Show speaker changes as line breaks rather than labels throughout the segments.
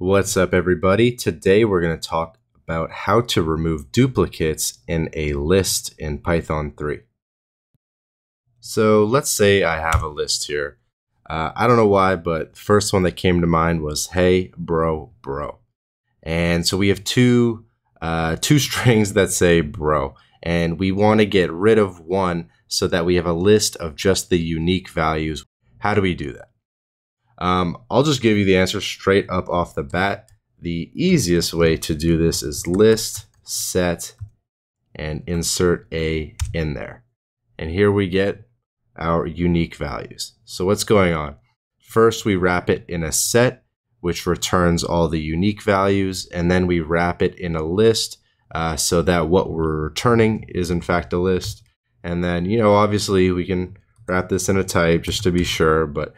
What's up everybody? Today we're going to talk about how to remove duplicates in a list in Python 3. So let's say I have a list here. Uh, I don't know why, but the first one that came to mind was hey bro bro. And so we have two, uh, two strings that say bro and we want to get rid of one so that we have a list of just the unique values. How do we do that? Um, I'll just give you the answer straight up off the bat. The easiest way to do this is list, set, and insert a in there. And here we get our unique values. So what's going on? First, we wrap it in a set, which returns all the unique values, and then we wrap it in a list uh, so that what we're returning is in fact a list. And then, you know, obviously we can wrap this in a type just to be sure, but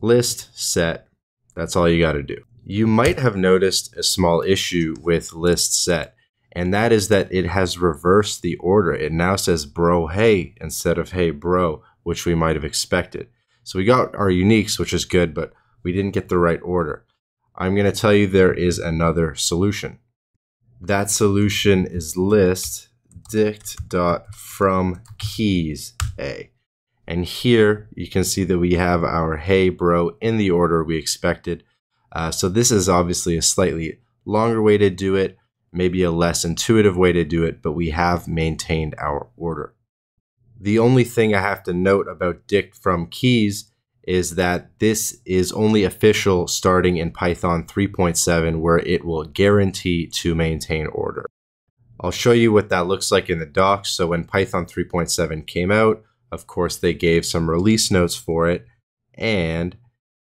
list, set, that's all you got to do. You might have noticed a small issue with list set, and that is that it has reversed the order. It now says bro hey instead of hey bro, which we might have expected. So we got our uniques, which is good, but we didn't get the right order. I'm going to tell you there is another solution. That solution is list dict dot from keys a. And here you can see that we have our hey bro in the order we expected. Uh, so this is obviously a slightly longer way to do it, maybe a less intuitive way to do it, but we have maintained our order. The only thing I have to note about dict from keys is that this is only official starting in Python 3.7 where it will guarantee to maintain order. I'll show you what that looks like in the docs. So when Python 3.7 came out, of course, they gave some release notes for it. And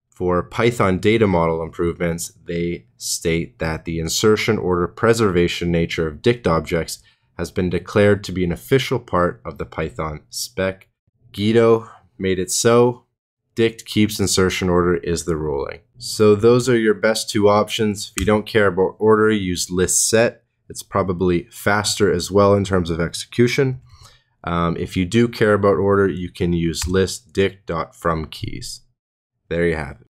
for Python data model improvements, they state that the insertion order preservation nature of dict objects has been declared to be an official part of the Python spec. Guido made it so dict keeps insertion order is the ruling. So those are your best two options. If you don't care about order, use list set. It's probably faster as well in terms of execution. Um, if you do care about order, you can use list dict dot from keys. There you have it.